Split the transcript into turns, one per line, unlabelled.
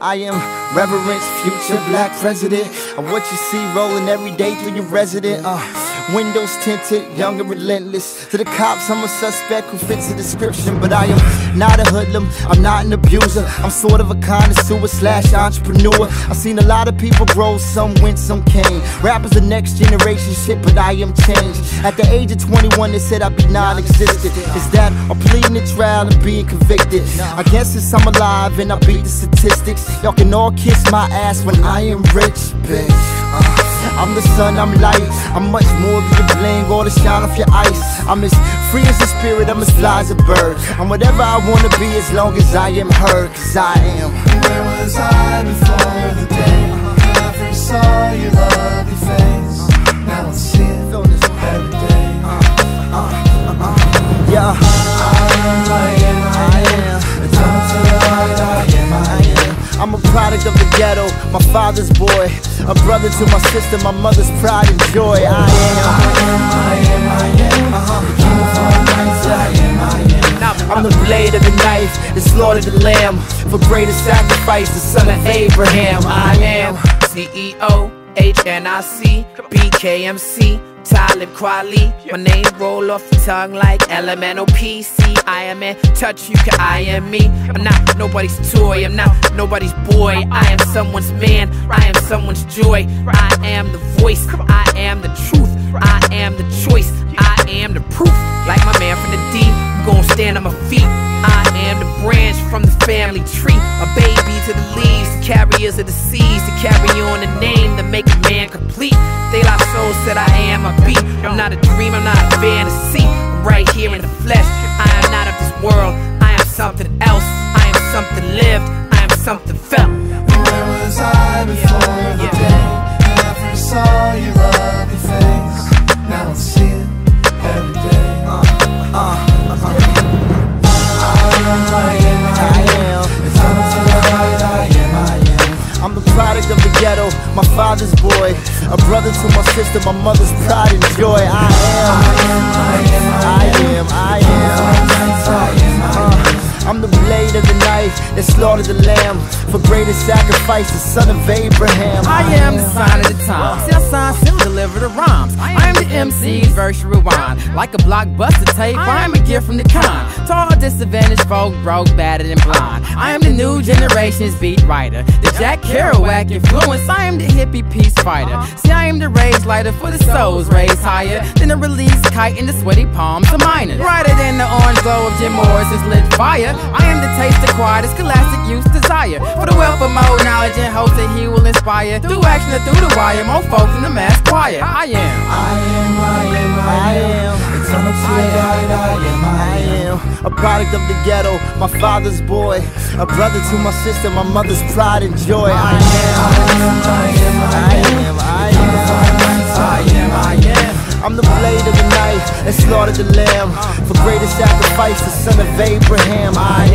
I am Reverence, future black president. Of what you see rolling every day through your resident. Uh, windows tinted, young and relentless. To the cops, I'm a suspect who fits the description. But I am not a hoodlum, I'm not an abuser. I'm sort of a connoisseur slash entrepreneur. I've seen a lot of people grow, some went, some came. Rappers the next generation shit, but I am changed. At the age of 21, they said I'd be non existent. Is that or pleading the trial and being convicted? I guess since I'm alive and I beat the statistics, y'all can all kiss my ass when I am rich, bitch. Uh, I'm the sun, I'm light. I'm much more than the bling or the shine off your ice. I'm as free as a spirit, I'm as fly as a bird. I'm whatever I wanna be as long as I am heard, cause I am.
Where was I before the day I first saw your lovely
ghetto, my father's boy. A brother to my sister, my mother's pride and joy. I am.
I am, I am. The. I am, am.
I'm the blade of the knife that slaughtered the lamb. For greater sacrifice, the son of Abraham. I am.
CEO, HNIC, BKMC, Talib Kweli. My name roll off the tongue like elemental PC. I am in touch, you can I am me. I'm not nobody's toy, I'm not nobody's boy. I am someone's man, I am someone's joy. I am the voice, I am the truth, I am the choice, I am the proof. Like my man from the D, I'm gonna stand on my feet. I am the branch from the family tree, a baby to the leaves, the carriers of the seas, to carry on the name that make a man complete. De La Soul said I am a beat. I'm not a dream, I'm not a fantasy. I'm right here in the flesh. I am not of this world. I am something else. I am something lived. I am something felt.
My father's boy. A brother to my sister, my mother's pride and joy. I am. I am. I am. Uh, I'm the blade of the knife that slaughtered the lamb. For greater sacrifice, the son of Abraham.
I am the sign of the time. MC's verse rewind. Like a blockbuster tape, I am a gift from the kind. Tall, disadvantaged folk, broke, battered, and blind. I am the new generation's beat writer. The Jack Kerouac influence. I am the hippie peace fighter. See, I am the rage lighter for the souls raised higher than a release kite in the sweaty palms of miners. Brighter than the orange of Jim Morrison's lit fire. I am the taste of quiet, scholastic youth desire. For the wealth of more knowledge and hope that he will inspire. Through action and through the wire, more folks in the mass choir. I am.
I am, I am, I
I
am.
am.
It's time to ride. I am, I am.
am a product of the ghetto, my father's boy, a brother to my sister, my mother's pride and joy. I am,
I am, I am,
I am, I am. For greater sacrifice, the son of Abraham. I